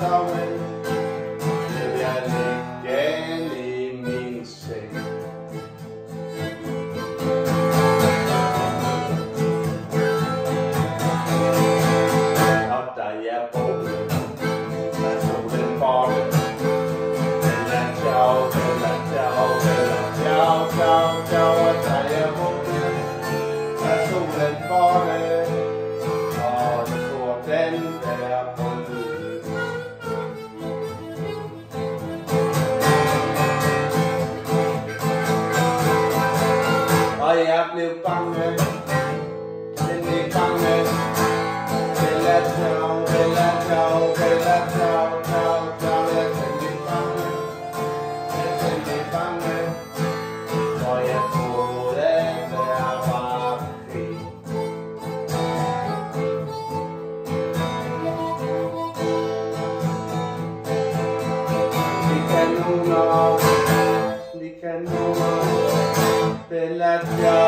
Natal é we can Nicanor, Bellagio.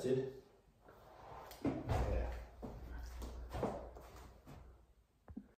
accepted.